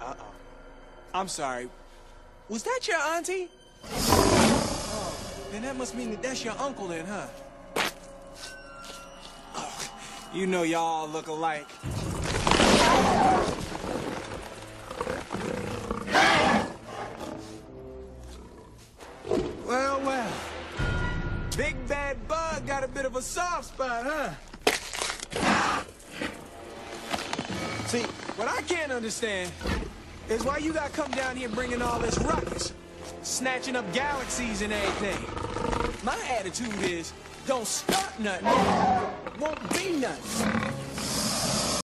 Uh-oh. I'm sorry. Was that your auntie? Oh, then that must mean that that's your uncle then, huh? Oh, you know y'all look alike. Well, well. Big bad bug got a bit of a soft spot, huh? See, what I can't understand is why you gotta come down here bringing all this ruckus, snatching up galaxies and everything. My attitude is, don't start nothing, won't be nothing.